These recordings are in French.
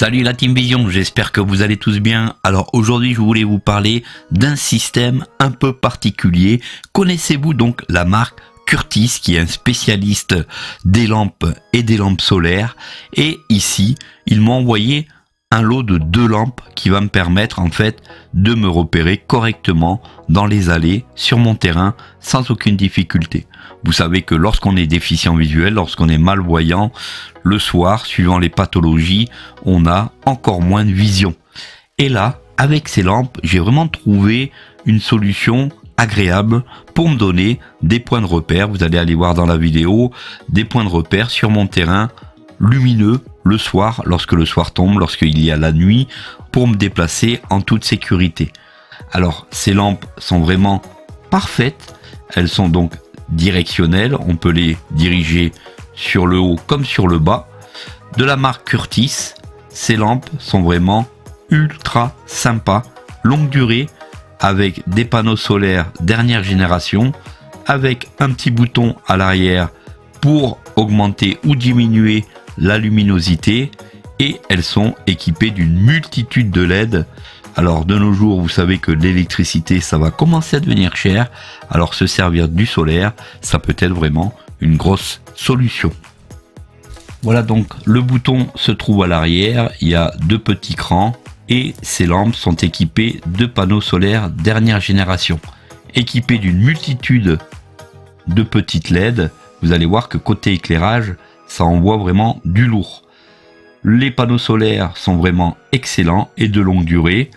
Salut la Team Vision, j'espère que vous allez tous bien. Alors aujourd'hui je voulais vous parler d'un système un peu particulier. Connaissez-vous donc la marque Curtis qui est un spécialiste des lampes et des lampes solaires? Et ici il m'a envoyé un lot de deux lampes qui va me permettre en fait de me repérer correctement dans les allées sur mon terrain sans aucune difficulté. Vous savez que lorsqu'on est déficient visuel, lorsqu'on est malvoyant, le soir, suivant les pathologies, on a encore moins de vision. Et là, avec ces lampes, j'ai vraiment trouvé une solution agréable pour me donner des points de repère. Vous allez aller voir dans la vidéo des points de repère sur mon terrain lumineux le soir, lorsque le soir tombe, lorsqu'il y a la nuit, pour me déplacer en toute sécurité. Alors, ces lampes sont vraiment parfaites. Elles sont donc directionnelles. On peut les diriger sur le haut comme sur le bas. De la marque Curtis, ces lampes sont vraiment ultra sympas, longue durée, avec des panneaux solaires dernière génération, avec un petit bouton à l'arrière pour augmenter ou diminuer la luminosité et elles sont équipées d'une multitude de LED. Alors de nos jours, vous savez que l'électricité, ça va commencer à devenir cher. Alors se servir du solaire, ça peut être vraiment une grosse solution. Voilà donc le bouton se trouve à l'arrière, il y a deux petits crans et ces lampes sont équipées de panneaux solaires dernière génération. Équipées d'une multitude de petites LED, vous allez voir que côté éclairage, ça envoie vraiment du lourd. Les panneaux solaires sont vraiment excellents et de longue durée.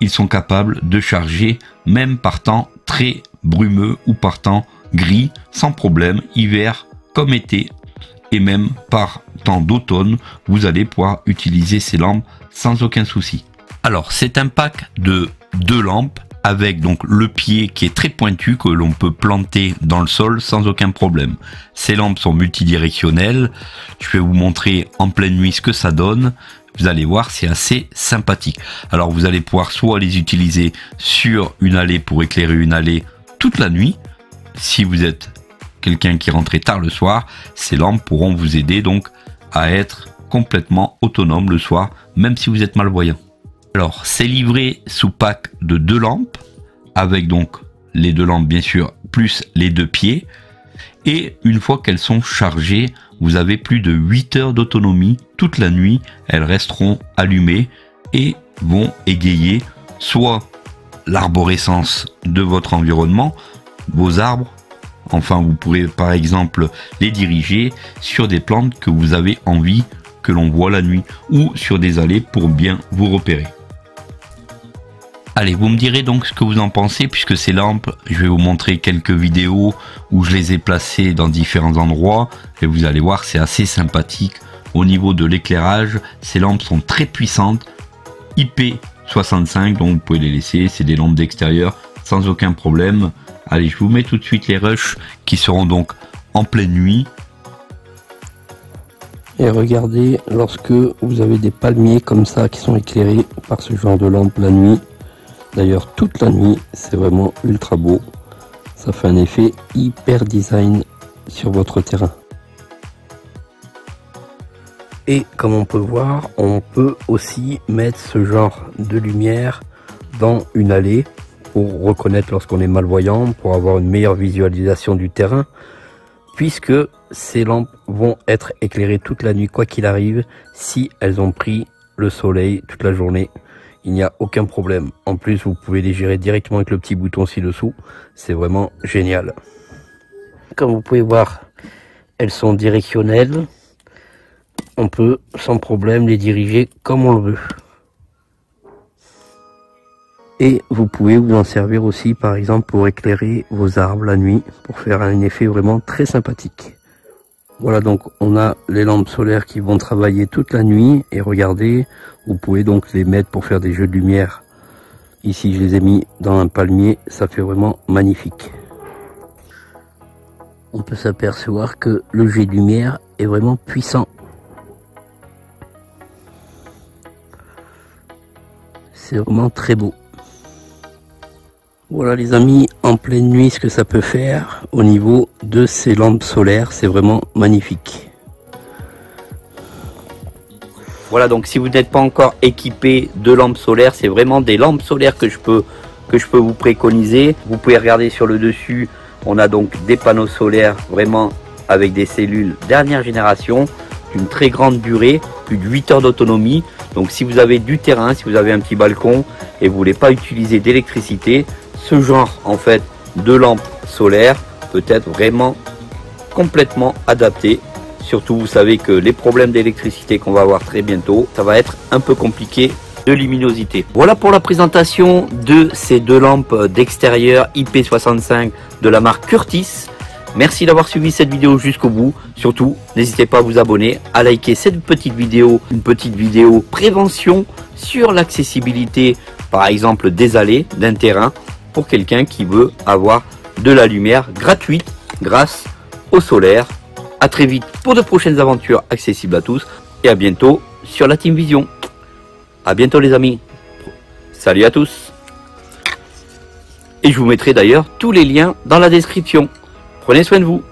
Ils sont capables de charger même par temps très brumeux ou par temps gris sans problème, hiver comme été et même par temps d'automne, vous allez pouvoir utiliser ces lampes sans aucun souci. Alors c'est un pack de deux lampes avec donc le pied qui est très pointu que l'on peut planter dans le sol sans aucun problème. Ces lampes sont multidirectionnelles. Je vais vous montrer en pleine nuit ce que ça donne. Vous allez voir, c'est assez sympathique. Alors vous allez pouvoir soit les utiliser sur une allée pour éclairer une allée toute la nuit. Si vous êtes quelqu'un qui rentrait tard le soir, ces lampes pourront vous aider donc à être complètement autonome le soir, même si vous êtes malvoyant. Alors, c'est livré sous pack de deux lampes, avec donc les deux lampes bien sûr, plus les deux pieds. Et une fois qu'elles sont chargées, vous avez plus de 8 heures d'autonomie toute la nuit. Elles resteront allumées et vont égayer soit l'arborescence de votre environnement, vos arbres, enfin vous pourrez par exemple les diriger sur des plantes que vous avez envie que l'on voit la nuit ou sur des allées pour bien vous repérer. Allez, vous me direz donc ce que vous en pensez, puisque ces lampes, je vais vous montrer quelques vidéos où je les ai placées dans différents endroits, et vous allez voir, c'est assez sympathique. Au niveau de l'éclairage, ces lampes sont très puissantes, IP65, donc vous pouvez les laisser, c'est des lampes d'extérieur sans aucun problème. Allez, je vous mets tout de suite les rushs qui seront donc en pleine nuit. Et regardez, lorsque vous avez des palmiers comme ça qui sont éclairés par ce genre de lampe la nuit, D'ailleurs, toute la nuit, c'est vraiment ultra beau. Ça fait un effet hyper design sur votre terrain. Et comme on peut voir, on peut aussi mettre ce genre de lumière dans une allée pour reconnaître lorsqu'on est malvoyant, pour avoir une meilleure visualisation du terrain, puisque ces lampes vont être éclairées toute la nuit, quoi qu'il arrive, si elles ont pris le soleil toute la journée il n'y a aucun problème. En plus, vous pouvez les gérer directement avec le petit bouton ci-dessous. C'est vraiment génial. Comme vous pouvez voir, elles sont directionnelles. On peut sans problème les diriger comme on le veut. Et vous pouvez vous en servir aussi par exemple pour éclairer vos arbres la nuit pour faire un effet vraiment très sympathique. Voilà donc on a les lampes solaires qui vont travailler toute la nuit et regardez, vous pouvez donc les mettre pour faire des jeux de lumière. Ici je les ai mis dans un palmier, ça fait vraiment magnifique. On peut s'apercevoir que le jet de lumière est vraiment puissant. C'est vraiment très beau. Voilà les amis, en pleine nuit, ce que ça peut faire au niveau de ces lampes solaires, c'est vraiment magnifique. Voilà, donc si vous n'êtes pas encore équipé de lampes solaires, c'est vraiment des lampes solaires que je peux vous préconiser. Vous pouvez regarder sur le dessus, on a donc des panneaux solaires vraiment avec des cellules dernière génération, d'une très grande durée, plus de 8 heures d'autonomie. Donc si vous avez du terrain, si vous avez un petit balcon et vous voulez pas utiliser d'électricité, ce genre en fait de lampe solaire peut être vraiment complètement adapté. Surtout vous savez que les problèmes d'électricité qu'on va avoir très bientôt, ça va être un peu compliqué de luminosité. Voilà pour la présentation de ces deux lampes d'extérieur IP65 de la marque Curtis. Merci d'avoir suivi cette vidéo jusqu'au bout. Surtout, n'hésitez pas à vous abonner, à liker cette petite vidéo, une petite vidéo prévention sur l'accessibilité, par exemple des allées d'un terrain pour quelqu'un qui veut avoir de la lumière gratuite grâce au solaire. A très vite pour de prochaines aventures accessibles à tous et à bientôt sur la Team Vision. A bientôt les amis. Salut à tous. Et je vous mettrai d'ailleurs tous les liens dans la description. Prenez soin de vous.